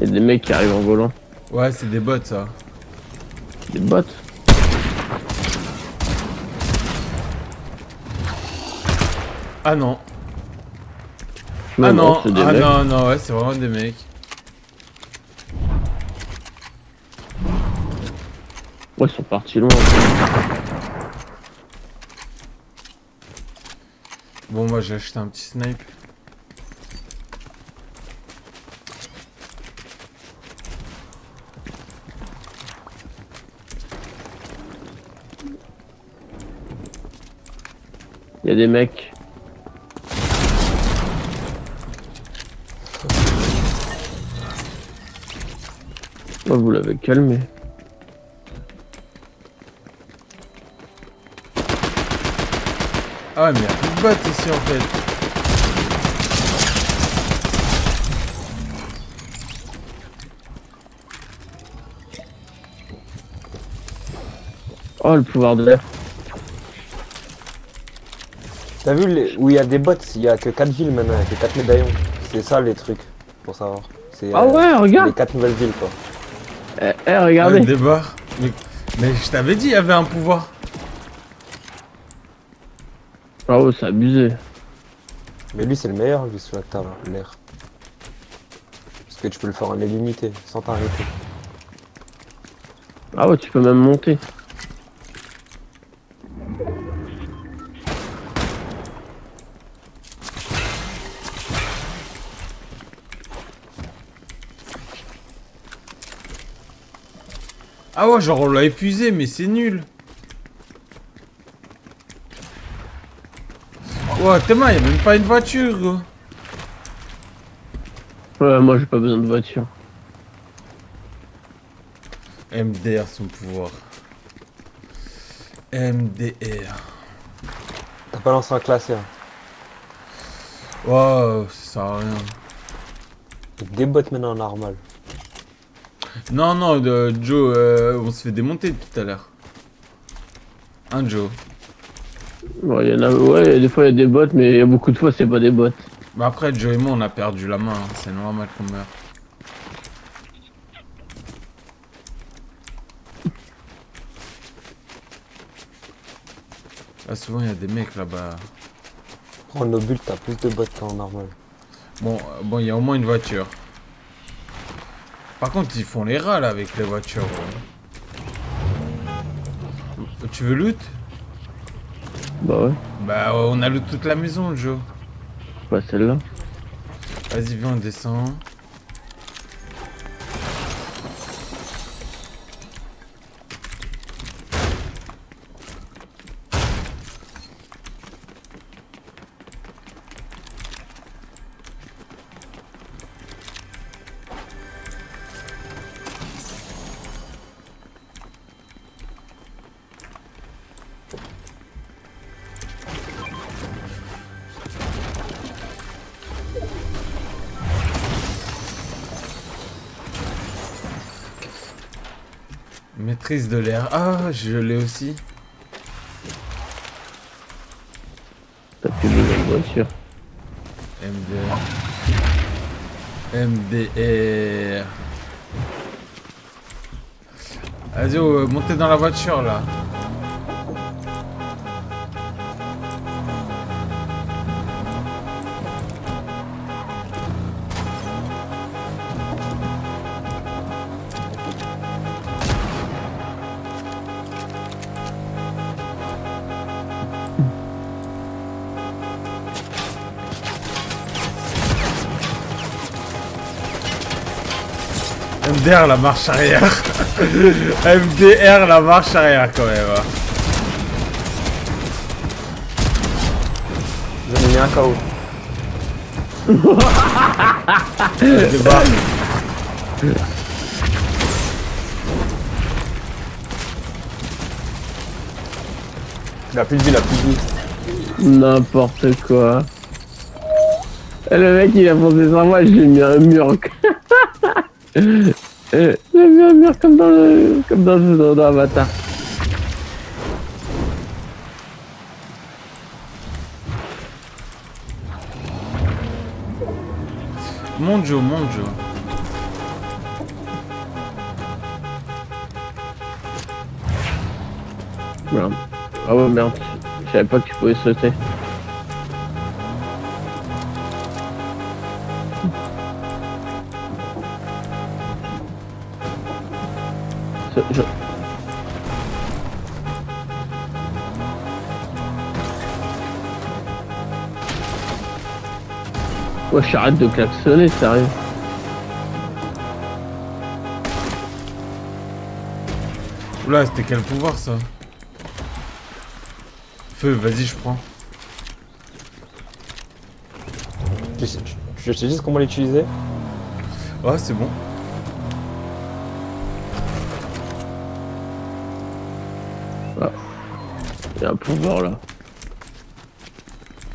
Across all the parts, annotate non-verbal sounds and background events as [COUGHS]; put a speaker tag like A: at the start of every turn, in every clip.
A: Il y a des mecs qui arrivent en volant.
B: Ouais, c'est des bots ça.
A: Des bots.
B: Ah non.
A: Non,
B: ah non,
A: des
B: ah
A: mecs.
B: non, non, ouais, c'est vraiment des mecs.
A: Ouais, ils sont partis loin.
B: Bon, moi j'ai acheté un petit snipe.
A: Il y a des mecs. Ouais, vous l'avez calmé.
B: Ah ouais, mais y'a plus de bots ici en fait.
A: Oh, le pouvoir de l'air.
C: T'as vu les... où il y a des bots, il y a que 4 villes maintenant, il y a que 4 médaillons. C'est ça les trucs, pour savoir.
A: Ah
C: euh,
A: ouais, regarde.
C: les 4 nouvelles villes quoi.
A: Eh, eh, regardez.
B: Des barres. Mais, mais je t'avais dit, il y avait un pouvoir.
A: Ah ouais, c'est abusé.
C: Mais lui c'est le meilleur vu celui-là que t'as là, l'air. Parce que tu peux le faire en illimité, sans t'arrêter.
A: Ah ouais, tu peux même monter.
B: Ah ouais, genre on l'a épuisé, mais c'est nul. Ouais, Théma, y'a même pas une voiture, gros.
A: Ouais, moi j'ai pas besoin de voiture.
B: MDR son pouvoir. MDR.
C: T'as pas lancé un classé. Hein.
B: Wow, ça sert à rien.
C: Des bots maintenant en normal.
B: Non, non, Joe, euh, on se fait démonter tout à l'heure. Hein, Joe?
A: Ouais, y en a, ouais, des fois il y a des bots, mais il y a beaucoup de fois c'est pas des bots.
B: Bah après, Joe et moi, on a perdu la main. hein. C'est normal qu'on meurt. Ah, souvent, il y a des mecs là-bas.
C: Prends nos bulles, t'as plus de bots qu'en normal.
B: Bon, euh, bon, il y a au moins une voiture. Par contre, ils font les rats là avec les voitures. ouais. Tu veux loot?
A: Bah ouais,
B: Bah, on a loot toute la maison, Joe.
A: pas celle-là.
B: Vas-y, viens, on descend. Maîtrise de l'air. Ah, je l'ai aussi.
A: T'as plus besoin de voiture.
B: MDR. MDR. Vas-y, oh, montez dans la voiture là. MDR la marche arrière. [LAUGHS] MDR la marche arrière quand même. hein.
C: J'en ai mis un KO.
B: Débarque. [LAUGHS]
C: Il a plus de vie, il a plus de vie.
A: N'importe quoi. Eh, Le mec il a foncé sur moi, j'ai mis un mur. [LAUGHS] Euh, mur comme dans le. comme dans, dans, dans Avatar.
B: Mon dieu mon dieu.
A: Merde. Ah ouais, merde. Je savais pas que tu pouvais sauter. Ouais, j'arrête de klaxonner, sérieux.
B: Oula, c'était quel pouvoir ça Feu, vas-y, je prends.
C: Tu sais, tu- tu- je te dis comment l'utiliser?
B: Ouais, c'est bon.
A: Il y a un pouvoir là.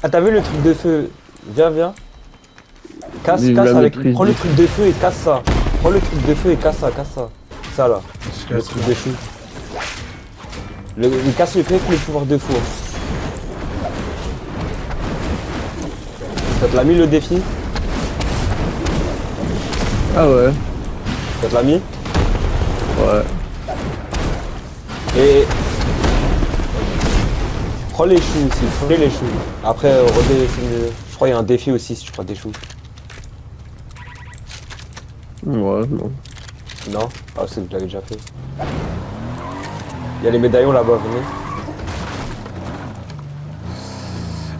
C: Ah, t'as vu le truc de feu? Viens, viens. Casse, casse avec. Prends le truc de feu et casse ça. Prends le truc de feu et casse ça, casse ça. Ça là, le
B: casse
C: truc de chou. Le, il casse le truc avec le pouvoir de feu. Ça te l'a mis le défi?
A: Ah ouais,
C: Ça te l'a mis?
A: Ouais.
C: Et. Prends les choux aussi, prends les choux. Après, redé- je crois qu'il y a un défi aussi si tu prends des choux.
A: Ouais, non.
C: Non? Ah, c'est que je l'avais déjà fait. Il y a les médaillons là-bas, venez.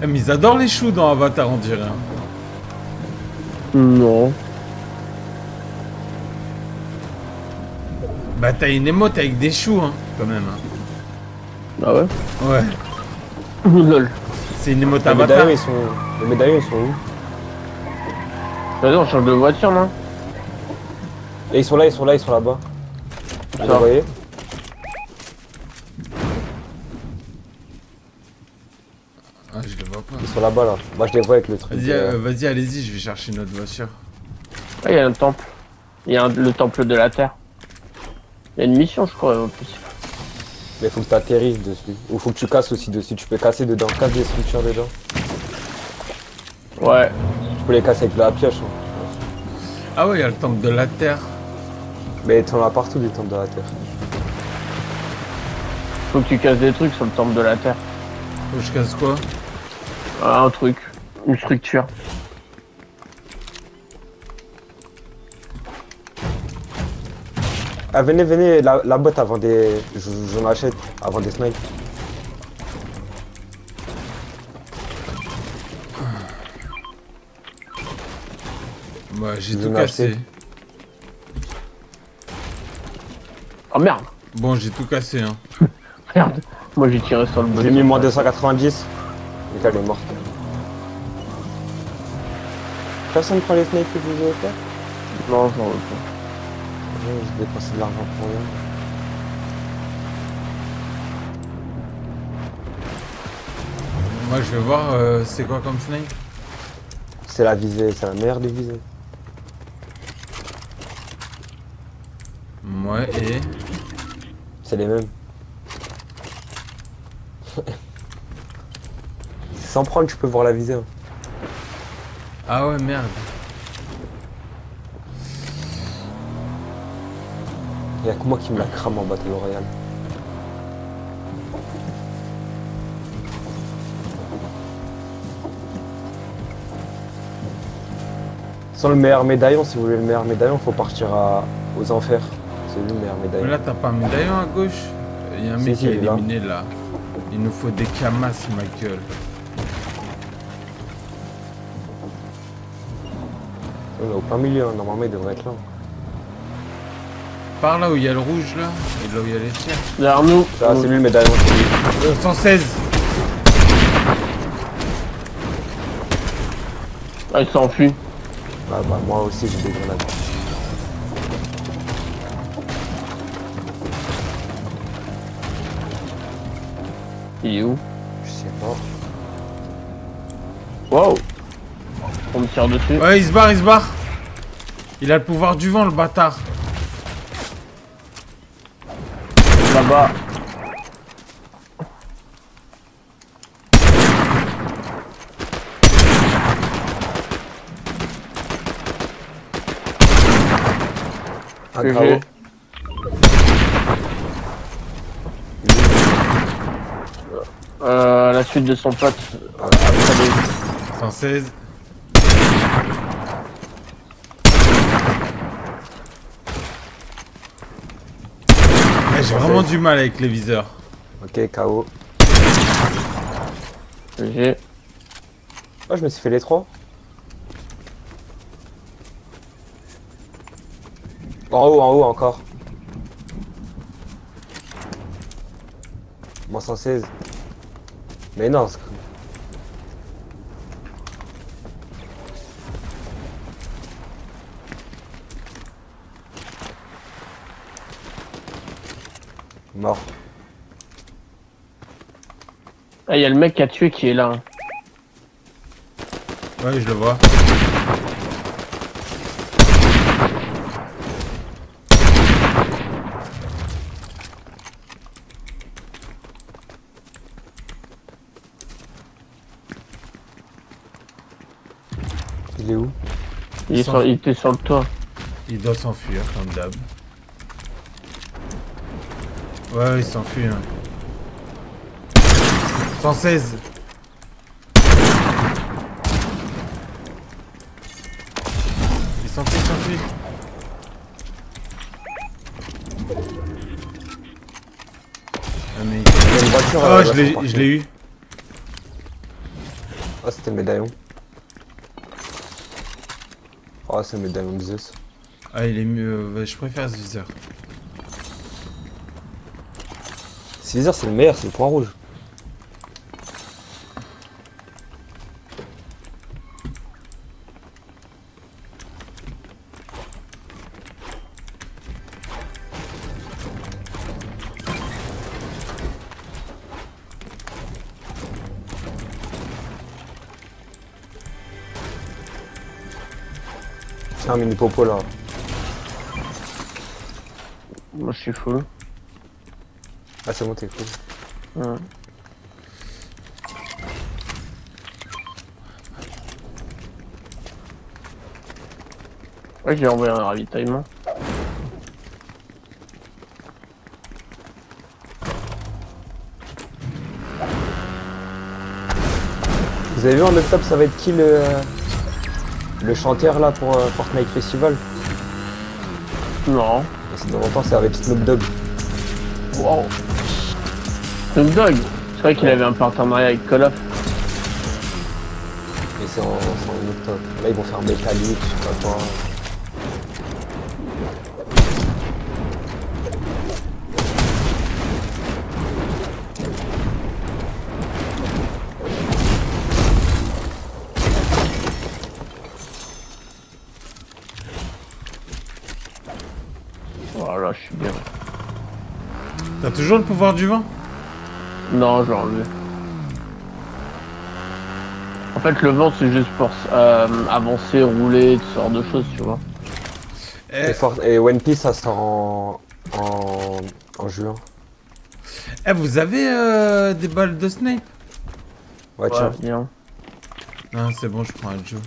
B: Eh, mais ils adorent les choux dans Avatar, on dirait. hein.
A: Non.
B: Bah, t'as une émote avec des choux, hein, quand même. hein.
A: Ah ouais?
B: Ouais, [LAUGHS]
A: Lol.
B: c'est une émote
C: Les
B: Avatar.
C: médaillons, ils sont... les médaillons, ils sont où?
A: Vas-y, on change de voiture, non?
C: Et ils sont là, ils sont là, ils sont là-bas. Vous les voyez
B: Ah, je le vois pas.
C: Ils sont là-bas, là. Moi, je les vois avec le truc.
B: Vas-y,
C: euh,
B: euh, vas-y, allez-y, je vais chercher notre voiture.
A: Ah, il y a un temple. Il y a un- le temple de la terre. Il y a une mission, je crois, en plus.
C: Mais faut que tu atterrisses dessus. Ou faut que tu casses aussi dessus. Tu peux casser dedans. Casse des structures dedans.
A: Ouais.
C: Tu peux les casser avec la pioche. hein.
B: Ah ouais, il y a le temple de la terre.
C: Mais t'en as partout des temples de la terre.
A: Faut que tu casses des trucs sur le temple de la terre.
B: Faut que je casse quoi?
A: Ah, un truc. Une structure.
C: Ah, venez, venez, la, la botte avant des. Je, je m'achète avant des snipes.
B: Bah, j'ai tout cassé.
A: Oh merde
B: Bon, j'ai tout cassé, hein. [LAUGHS]
A: Merde Moi j'ai tiré sur le
C: J'ai mis moins 290. Et là, elle est morte. Personne prend les snipes que je vous ai offert
A: Non, j'en veux pas.
C: Ouais, J'ai dépensé de l'argent pour rien.
B: Moi, je vais voir euh, c'est quoi comme snipe.
C: C'est la visée, c'est la meilleure des visées.
B: Ouais, et?
C: C'est les mêmes. Sans prendre, tu peux voir la visée. hein.
B: Ah ouais, merde.
C: Il y a que moi qui me la crame en Battle Royale. Sans le meilleur médaillon, si vous voulez le meilleur médaillon, faut partir à- aux enfers. C'est lui le meilleur
B: Mais
C: médaillon.
B: là, t'as pas un médaillon à gauche Il y a un mec qui
C: est là.
B: éliminé là. Il nous faut des camas, ma gueule.
C: On est au plein milieu, hein. normalement il devrait être là.
B: Par là où il y a le rouge là, et là où il y a les tirs.
A: Derrière nous.
C: Ça, c'est lui le médaillon. c'est lui.
B: Euh, 116
A: Ah, il s'enfuit.
C: Ah bah moi aussi j'ai des grenades.
A: Il est où
C: Je sais pas.
A: Wow On me tire dessus.
B: Ouais, il se barre, il se barre Il a le pouvoir du vent, le bâtard
A: Là-bas.
C: Un
A: GG.
C: KO.
A: De son pote.
C: Ah,
A: les-
B: 116. Eh, J'ai vraiment du mal avec les viseurs.
C: Ok, KO.
A: J'ai.
C: Oh, je me suis fait les trois. En haut, en haut encore. Moins 116. Mais non, c'est- Mort.
A: Ah, il y a le mec qui a tué qui est là. hein.
B: Ouais, je le vois.
C: Il est où
A: Il, est
B: Sans-
A: sur- il était sur le toit.
B: Il doit s'enfuir, comme d'hab. Ouais, ouais, il s'enfuit. Hein. 116. Il s'enfuit, il s'enfuit. Ah, mais...
C: Il y a une voiture.
B: Oh,
C: euh,
B: je
C: là,
B: l'ai eu.
C: Ah, c'était le médaillon. Oh, c'est le médaillon de Zeus.
B: Ah, il est mieux. ouais, je préfère ce viseur.
C: 6 heures, c'est le meilleur, c'est le point rouge. Un mini popo là.
A: Moi, je suis full.
C: Ah, c'est bon, t'es cool.
A: Ouais. Ouais, j'ai envoyé un ravitaillement.
C: Vous avez vu en octobre, ça va être qui le, le chanteur là pour euh, Fortnite Festival?
A: Non.
C: C'est dans longtemps, va être Snoop Dogg.
A: Wow. Snoop Dogg? C'est vrai qu'il avait un partenariat avec Call of.
C: Et c'est en, c'est en octobre. Là, ils vont faire métallique, je sais pas quoi.
B: Toujours le pouvoir du vent
A: Non, je l'ai enlevé. En fait, le vent, c'est juste pour euh, avancer, rouler, ce genre de choses, tu vois.
B: Eh,
C: Et, For- et One Piece, ça sort en, en, en juin.
B: eh, vous avez euh, des balles de snipe
C: Ouais, tiens.
A: Bien.
B: Non, c'est bon, je prends un Joe.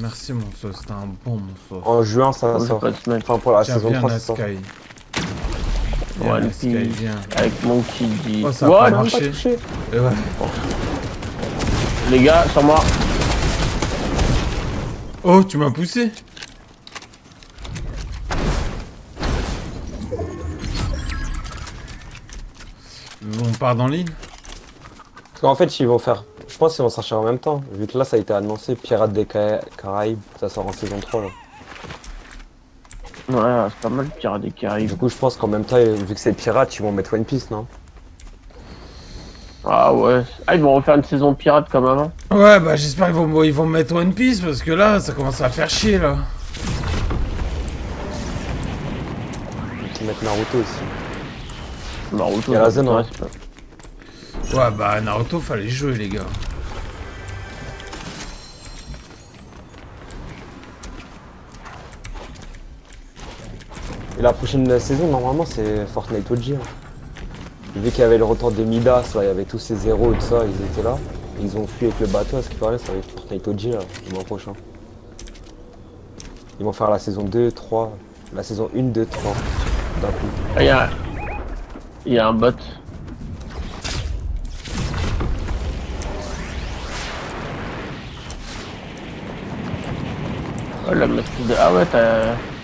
B: Merci, mon sauce. C'était un bon, mon sauce.
C: En juin, ça
A: j'ai
C: sort. Enfin, pour la
B: Tiens,
C: saison
B: viens,
C: 3, ça sort.
A: Ouais, le
B: viens.
A: Avec Monkey dit.
B: Oh, ça a
A: What
B: pas
C: Non,
B: marché.
C: pas touché.
B: Ouais.
A: Les gars, sur moi.
B: Oh, tu m'as poussé On part dans l'île
C: Parce qu'en fait, ils vont faire. Je pense qu'ils vont sortir en même temps. Vu que là, ça a été annoncé Pirates des Ca- Caraïbes, ça sort en saison 3. Là.
A: Ouais, c'est pas mal, Pirates des Caraïbes.
C: Du coup, je pense qu'en même temps, vu que c'est Pirates, ils vont mettre One Piece, non?
A: Ah ouais. Ah, ils vont refaire une saison de pirates comme avant.
B: Ouais, bah j'espère qu'ils vont, ils vont mettre One Piece parce que là, ça commence à faire chier là.
C: Ils mettent Naruto aussi.
A: Naruto.
C: Il y a la zone,
A: pas.
B: Ouais, bah Naruto, fallait jouer les gars.
C: Et la prochaine saison, normalement, c'est Fortnite OG. Hein. Vu qu'il y avait le retour de Midas, il y avait tous ces zéros et tout ça, ils étaient là. Ils ont fui avec le bateau, à ce qui paraît, ça va être Fortnite OG, là, le mois prochain. Ils vont faire la saison 2, 3, la saison 1, 2, 3, d'un coup.
A: Ah, il y a... Il y a un bot. Oh la meuf de... Ah ouais, t'as...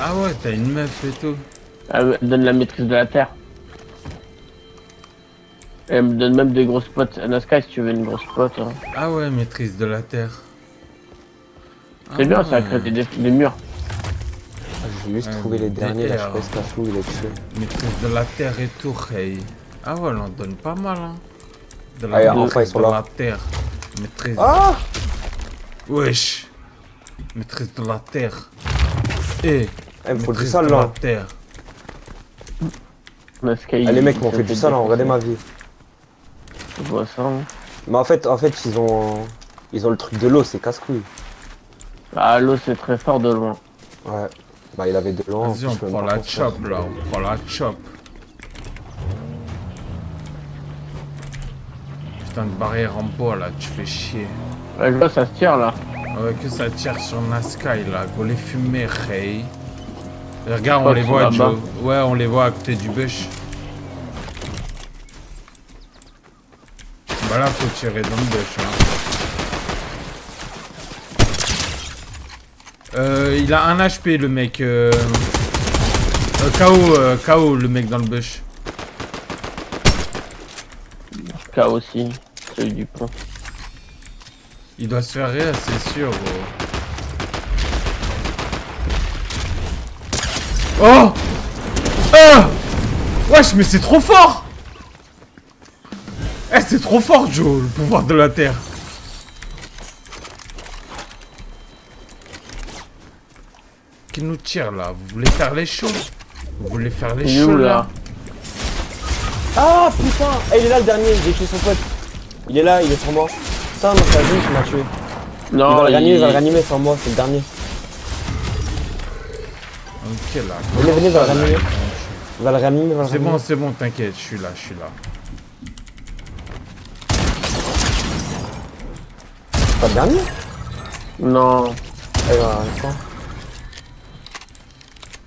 B: Ah ouais, t'as une meuf et tout.
A: Ah ouais, Elle donne la maîtrise de la Terre. Elle me donne même des grosses potes. Anaska, si tu veux une grosse pote. hein.
B: Ah ouais, maîtrise de la terre.
A: C'est
B: Ah
A: bien, ça
B: ouais.
A: crée des, des, murs.
C: Ah, J'ai juste trouvé les derniers là, je sais pas fou, il est tué.
B: Maîtrise de la terre et tout, hey. Ah ouais, elle en donne pas mal, hein. De
C: Ah, et
B: maîtrise
C: enfin, ils sont
B: de
C: là.
B: la terre. Maîtrise.
C: Ah
B: Wesh. Maîtrise de la terre. Eh.
C: Eh, me faut du sale là.
B: terre.
A: Anaska,
C: Ah,
A: il-
C: les mecs
A: il
C: m'ont fait du sale, hein, regardez ma vie.
A: Je vois ça. hein.
C: Mais en fait, en fait, ils ont, ils ont le truc de l'eau, c'est casse-couille.
A: Ah, l'eau, c'est très fort de loin.
C: Ouais. Bah, il avait de l'eau. en
B: Vas-y, on prend la chop là, on prend la chop. Putain de barrière en bois là, tu fais chier.
A: Ouais, je vois, ça se tire là.
B: Ouais, que ça tire sur Nasky là, go les fumer, hey. Regarde, on les voit. Ouais, on les voit à côté du bush. Bah là, faut tirer dans le bush. Hein. Euh, il a un HP le mec. Euh... euh, KO, euh, KO le mec dans le bush.
A: K aussi. Celui du pont.
B: Il doit se faire rire, c'est sûr. Oh Ah Wesh, mais c'est trop fort Eh, c'est trop fort, Joe, le pouvoir de la Terre. Qui nous tire, là? Vous voulez faire les shows Vous voulez faire les
A: Il
B: shows, là
C: Ah putain Eh, Il est là le dernier, j'ai tué son pote. Il est là, il est sur moi. Putain, non, c'est Azim qui m'a tué. Il va
A: Non,
C: le réanimer, il va le
A: il...
C: réanimer sans moi, c'est le dernier.
B: Là.
C: Venez, venez, il va le va va le
B: C'est bon, c'est bon, t'inquiète, je suis là, je suis là.
C: C'est pas le dernier
A: Non.
C: Eh ben.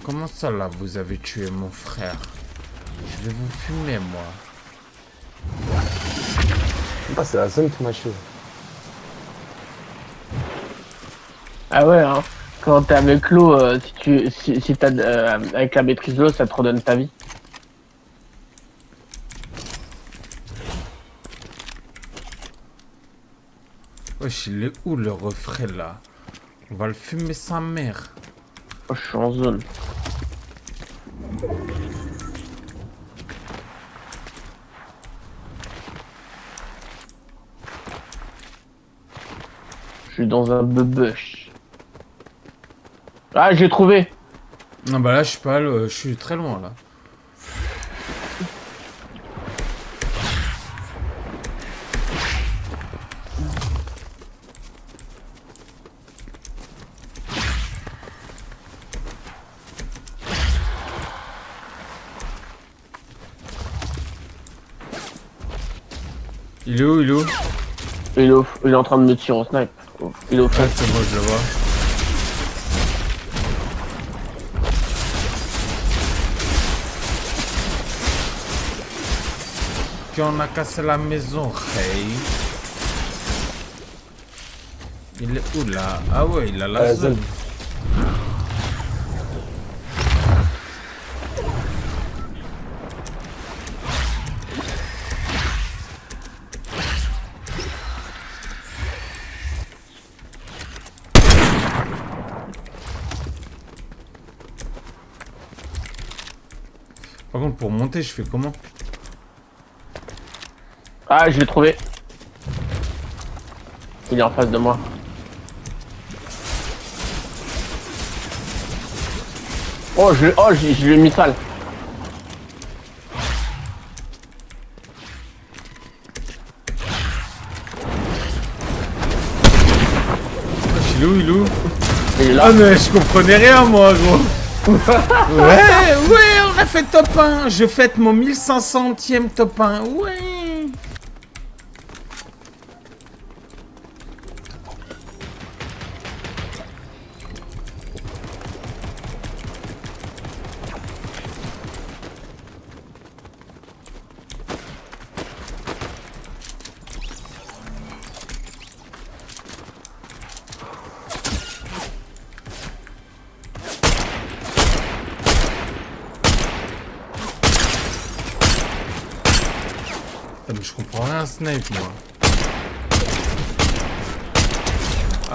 B: Comment ça là, vous avez tué mon frère? Je vais vous fumer, moi.
C: Ah, c'est la zone qui m'a tué.
A: Ah ouais, hein. Quand t'es avec l'eau, euh, si tu, si, si t'as, euh, avec la maîtrise de l'eau, ça te redonne ta vie.
B: Wesh, il est où le refrain là? On va le fumer sa mère.
A: Oh, je suis en zone. Je suis dans un bubush. Ah, j'ai trouvé.
B: Non, bah là, je suis pas, le- je suis très loin là. Il est où, il est où?
A: Il est, au- il est en train de me tirer au snipe. Il est au fond.
B: Ah, c'est bon, je le vois. On a cassé la maison, hey. Il est où là Ah ouais, il a la
C: Euh,
B: zone.
C: zone.
B: Par contre, pour monter, je fais comment
A: Ah, je l'ai trouvé. Il est en face de moi. Oh, je, oh, je, je lui ai mis sale.
B: Il est où, il est où
A: Il est là.
B: Ah mais je comprenais rien moi gros [LAUGHS] Ouais, ouais, on a fait top 1 Je fête mon 1500ème top 1 Ouais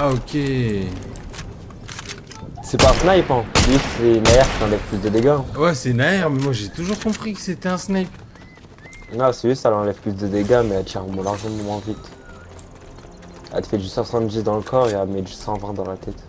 B: Ah, ok.
C: C'est pas un snipe, hein. Lui, c'est une AR qui enlève plus de dégâts.
B: Ouais, c'est une AR, mais moi j'ai toujours compris que c'était un snipe.
C: Non, c'est juste, elle enlève plus de dégâts, mais elle tire largement moins vite. Elle te fait du 70 dans le corps et elle met du 120 dans la tête.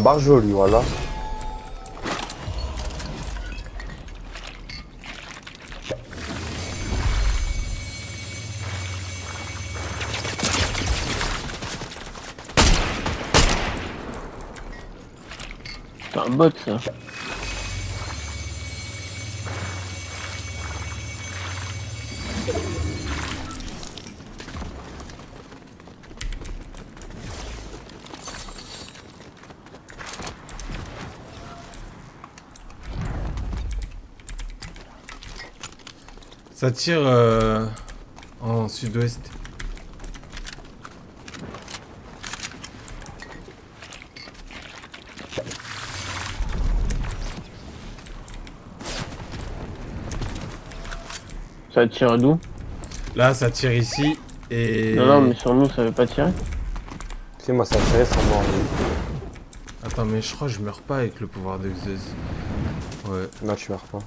C: Barjo, lui, voilà.
A: C'est un bot ça.
B: Ça tire euh, en sud-ouest.
A: Ça tire d'où?
B: Là, ça tire ici. Et.
A: Non, non, mais sur nous ça veut pas tirer.
C: Si, moi, ça tiré sans mort.
B: Attends, mais je crois que je meurs pas avec le pouvoir de Zeus. Ouais.
C: Non, tu meurs pas.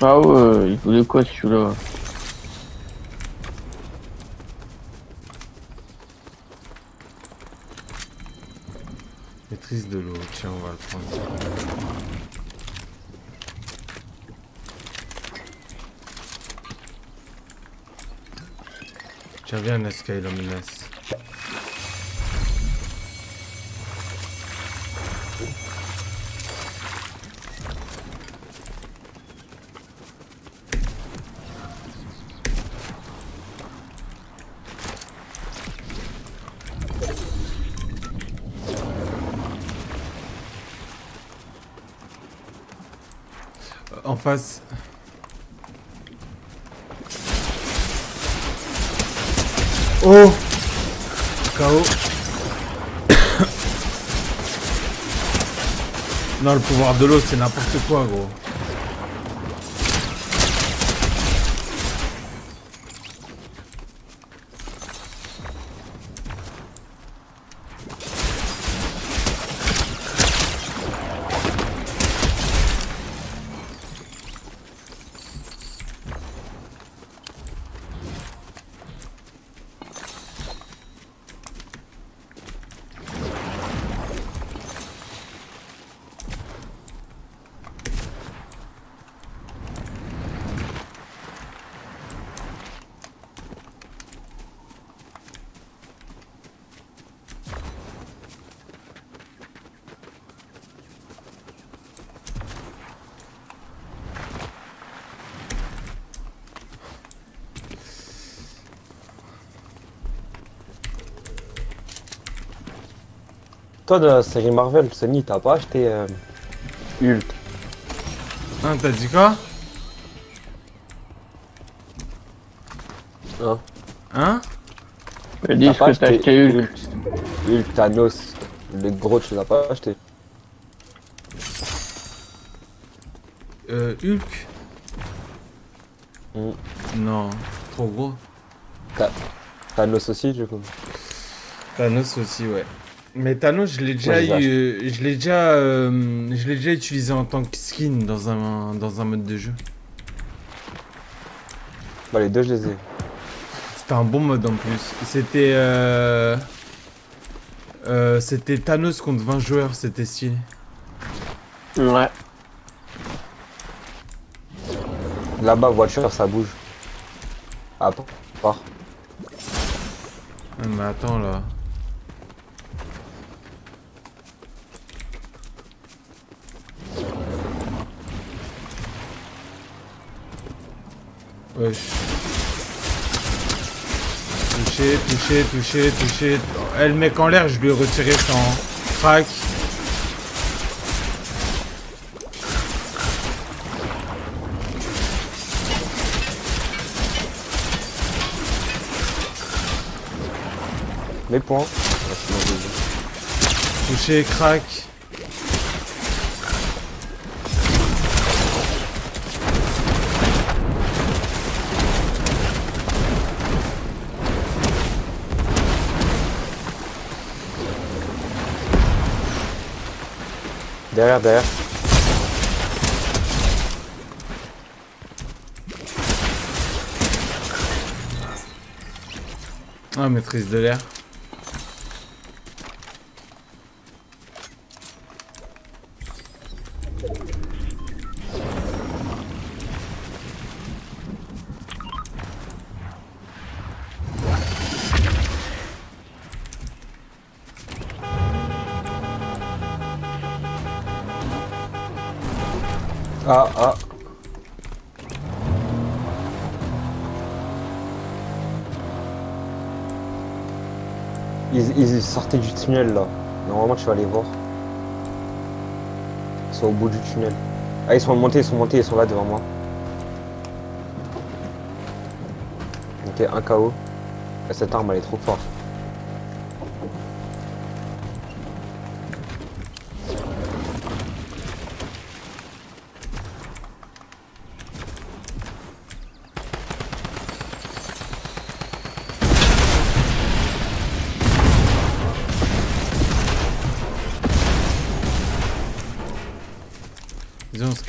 A: Ah ouais, il voulait quoi celui-là
B: Maîtrise de l'eau. Tiens, on va le prendre. Tiens, viens, Nesca, il en menace. Euh, En face. Oh KO. [COUGHS] non, le pouvoir de l'eau, c'est n'importe quoi, gros.
C: Toi, de la série Marvel, Sony, t'as pas acheté euh, Hulk?
B: Hein, t'as dit quoi?
C: Hein?
B: Hein?
A: Me dis que t'as acheté Hulk.
C: Hulk, Thanos, le gros, tu l'as pas acheté
B: Euh, Hulk?
C: Mm.
B: Non, trop gros.
C: Thanos aussi, du coup.
B: Thanos aussi, ouais. Mais Thanos, je l'ai déjà,
C: Ouais, je l'ai
B: eu- je l'ai déjà, euh, je l'ai déjà utilisé en tant que skin dans un, dans un mode de jeu.
C: Bah, les deux, je les ai.
B: C'était un bon mode en plus. C'était, euh, euh, c'était Thanos contre 20 joueurs, c'était stylé.
A: Ouais.
C: Là-bas, voiture, ça bouge. Ah, pas.
B: Ah, mais attends là. Wesh. Touché, touché, touché, touché. Eh, le mec en l'air, je lui ai retiré son crack.
C: Points. Les ai.
B: Touché, crack.
C: Derrière, derrière.
B: Ah, maîtrise de l'air.
C: Ils, sortaient du tunnel là. Normalement, tu vas les voir. Ils sont au bout du tunnel. Ah, ils sont montés, ils sont montés, ils sont là devant moi. Ok, un KO. Et cette arme, elle est trop forte.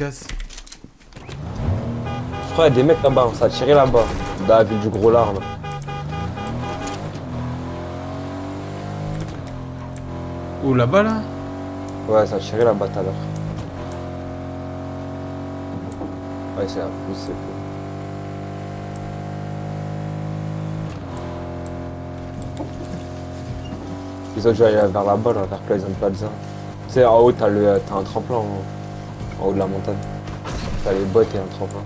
B: Casse.
C: Je crois qu'il y a des mecs là-bas, ça a tiré là-bas. Dans la ville du gros lard là.
B: Où là-bas là?
C: Ouais, ça a tiré là-bas tout à l'heure. Ouais, c'est à plus, c'est cool. Ils ont dû aller vers là-bas, là, vers Pleasant Plaza. Tu sais, en haut, t'as un tremplin en, en haut de la montagne. T'as les bottes et un tremplin.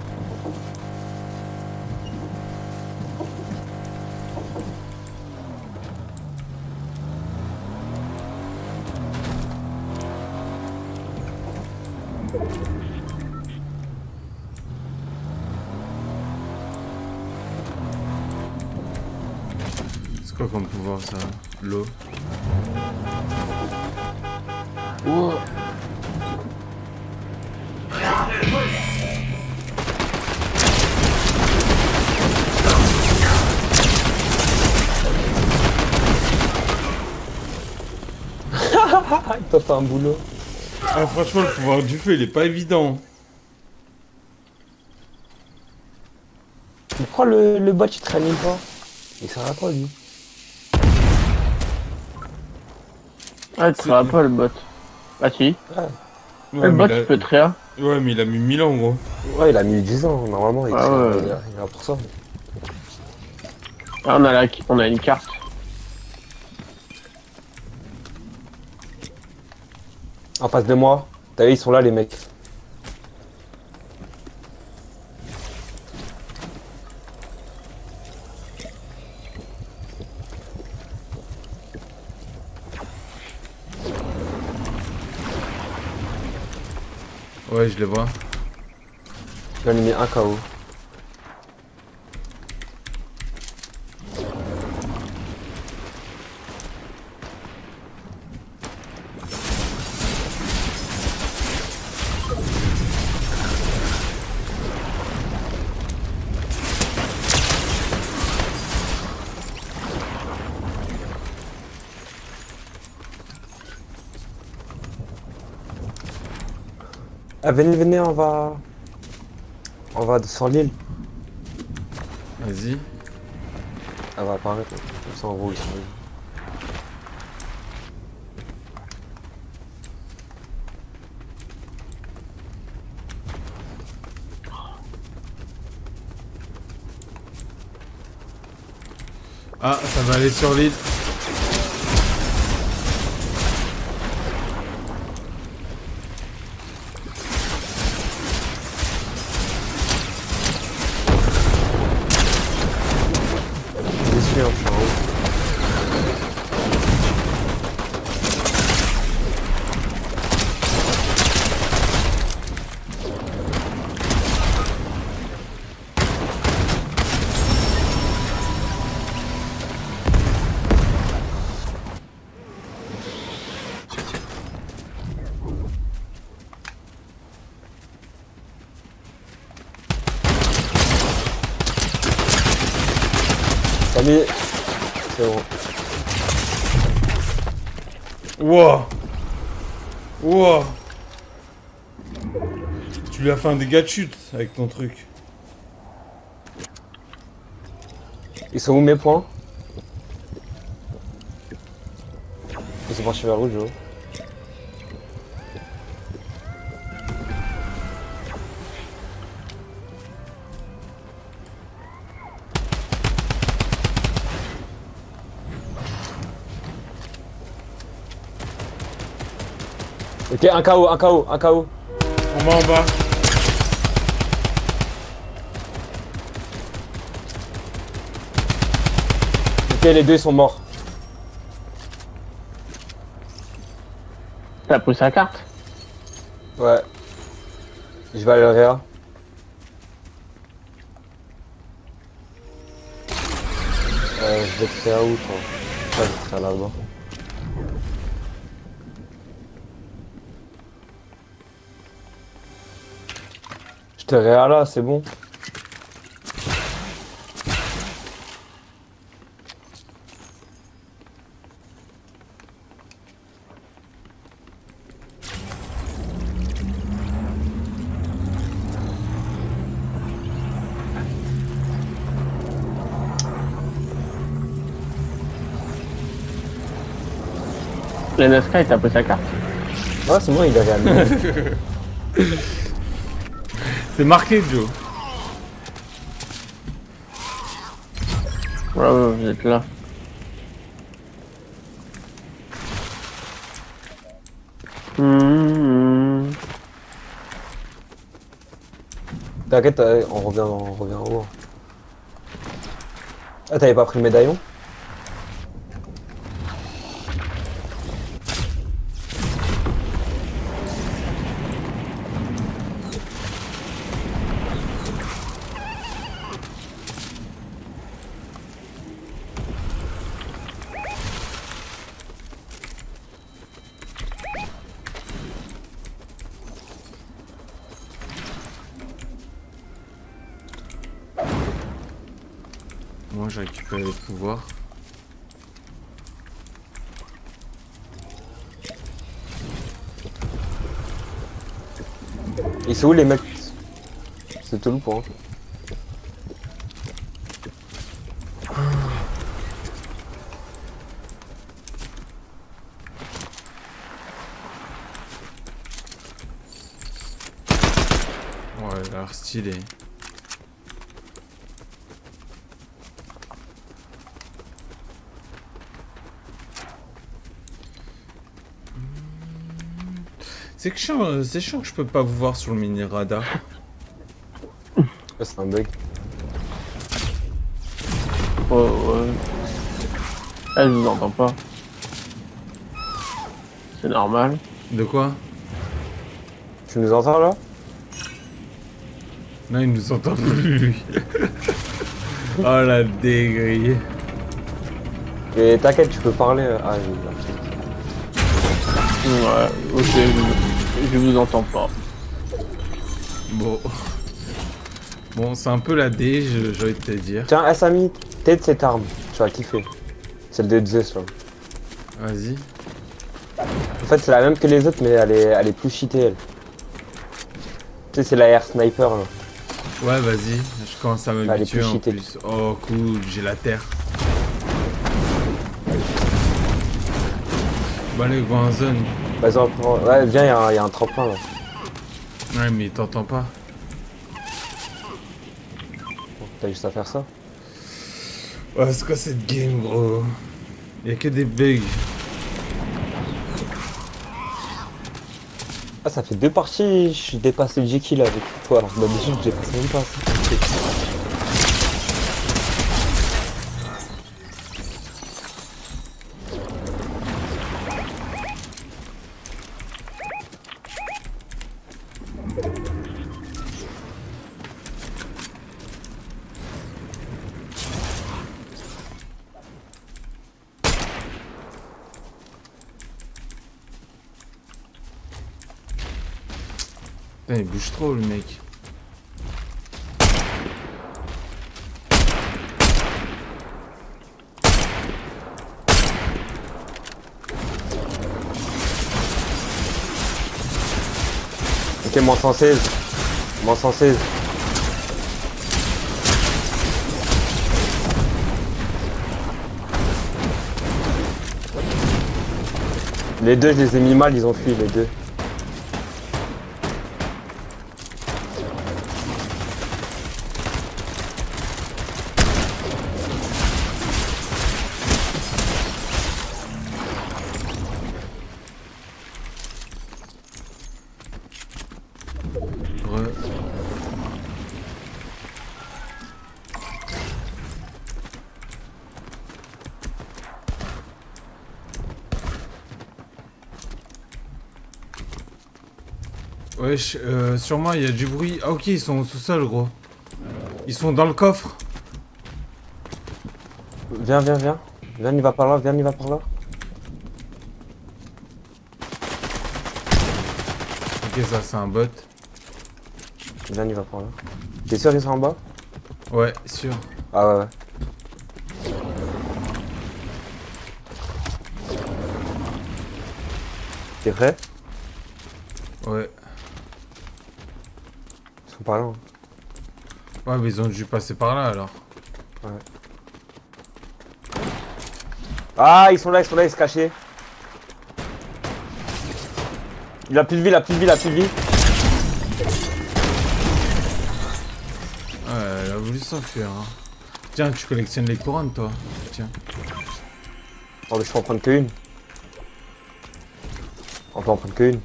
B: C'est quoi comme pouvoir ça? L'eau?
C: Il t'a fait un boulot.
B: Ah franchement le pouvoir du feu il est pas évident.
C: Pourquoi le, le bot il réanime pas Il sert à quoi lui
A: Ah, tu feras pas le bot. Ah si.
B: Ouais,
A: le
B: mais
A: bot,
B: il a-
A: tu peux te rien.
B: Ouais mais il a mis 1000 ans gros.
C: Ouais, il a mis 10 ans, normalement, il,
A: Ah
C: sert-
A: ouais.
C: il, a, il a pour ça.
A: Ah, on a, la... on a une carte.
C: en face de moi. T'as vu, ils sont là, les mecs.
B: Ouais, je les vois.
C: J'en ai mis un KO. Ah, venez, venez, on va. On va sur l'île.
B: Vas-y.
C: Elle va apparaître. Comme ça, on roule sur l'île.
B: Ah, ça va aller sur l'île.
C: Salut C'est bon.
B: Wow. Wow. Tu lui as fait un dégât de chute avec ton truc.
C: Ils sont où mes points? Ils sont partis vers rouge, oh. Ok, un KO, un KO, un KO.
B: On va en bas.
C: Ok, les deux sont morts.
A: T'as pris sa carte
C: Ouais. Je vais aller au Réa. Euh, je vais te faire où, toi? Ouais, je vais te faire là-bas. Je te Réa là, c'est bon.
A: NSK, il t'a pris sa carte.
C: Ouais, c'est bon, il est Réa. [LAUGHS]
B: C'est marqué, Joe.
A: Ouais, ouais, vous êtes là. Mmh.
C: T'inquiète, on revient, on revient en haut. Ah, t'avais pas pris le médaillon?
B: Moi, j'ai récupéré les pouvoirs.
C: Ils sont où les mecs C'est tout le point.
B: Ouais, il a l'air stylé. C'est chiant, c'est chiant que je peux pas vous voir sur le mini radar.
C: C'est un bug.
A: Ouais, ouais. Ah, je vous entends pas. C'est normal.
B: De quoi?
C: Tu nous entends là?
B: Non, il nous entend plus, lui. [LAUGHS] oh la dégrillée.
C: Et t'inquiète, tu peux parler. euh, Ah.
A: Ouais, ok, je, vous entends pas.
B: Bon. Bon, c'est un peu la D, je- j'ai envie de te dire.
C: Tiens, Asami, t'aides cette arme. Tu vas kiffer. Celle de Zeus là.
B: Vas-y.
C: En fait, c'est la même que les autres, mais elle est, elle est plus cheatée elle. Tu sais, c'est la air sniper là.
B: Ouais, vas-y. Je commence à
C: Allez,
B: m'habituer en
C: cheaté.
B: plus. Oh, cool, j'ai la terre. Bon, allez, go en zone.
C: Vas-y, on prend- Ouais, viens, il y, a un- tremplin là.
B: Ouais, mais il t'entend pas.
C: Bon, T'as juste à faire ça.
B: Ouais, c'est quoi cette game, gros? Y'a que des bugs.
C: Ah, ça fait deux parties, je suis dépassé le G-Kill avec toi. Alors, d'habitude, j'ai passé même pas ça.
B: Bouge trop, le mec.
C: Ok, moins 116. Moins 116. Les deux, je les ai mis mal, ils ont fui, les deux.
B: Wesh, euh, moi il y a du bruit. Ah ok, ils sont au sous-sol, gros. Ils sont dans le coffre.
C: Viens, viens, viens. Viens, il va par là, viens, il va par là.
B: Ok, ça c'est un bot.
C: Viens, il va par là. T'es sûr qu'ils sont en bas?
B: Ouais, sûr.
C: Ah ouais, ouais. T'es prêt?
B: Ouais.
C: Ils sont pas là. hein.
B: Ouais, mais ils ont dû passer par là alors.
C: Ah, ils sont là, ils sont là, ils se cachaient. Il a plus de vie, il a plus de vie, il a plus de vie.
B: Ouais, elle a voulu s'enfuir. Hein. Tiens, tu collectionnes les couronnes, toi. Tiens.
C: Oh, mais je peux en prendre que une. On peut en prendre que une.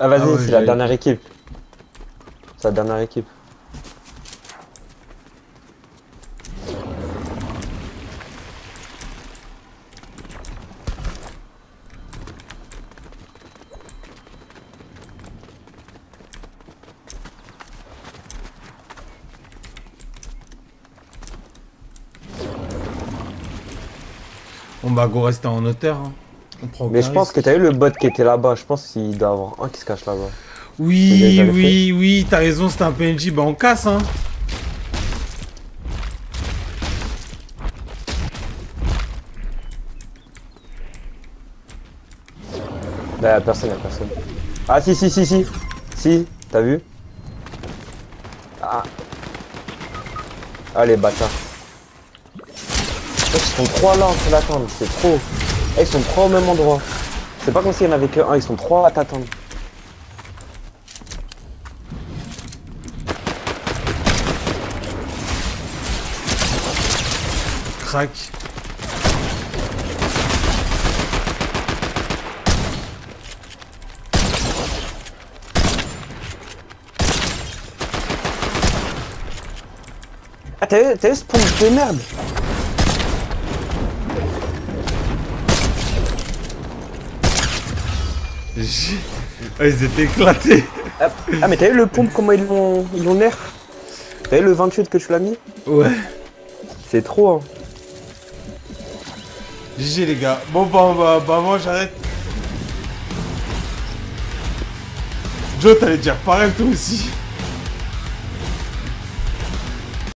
C: Ah, vas-y,
B: Ah ouais,
C: c'est la dernière équipe. C'est la dernière équipe.
B: Bon bah, go rester en hauteur. Hein.
C: Mais je pense
B: risque.
C: que t'as eu le bot qui était là-bas. Je pense qu'il doit y avoir un qui se cache là-bas.
B: Oui, oui, oui, t'as raison, c'est un PNJ. Bah, on casse, hein.
C: Bah, y'a personne, y'a personne. Ah, si, si, si, si. Si, t'as vu? Ah. Ah, les bâtards. Ils sont trois là en train d'attendre, c'est trop. Eh, ils sont trois au même endroit. C'est pas comme s'il y en avait que un, ils sont trois à t'attendre.
B: Crac.
C: Ah, t'as t'as vu ce pompe de merde?
B: Oh, ils étaient éclatés.
C: Ah, ah, mais t'as vu le pompe, comment ils l'ont ils l'ont nerf? T'as vu le 28 que tu l'as mis?
B: Ouais.
C: C'est trop, hein.
B: GG les gars. Bon bah, bah, bah moi j'arrête. Joe, t'allais dire pareil toi aussi.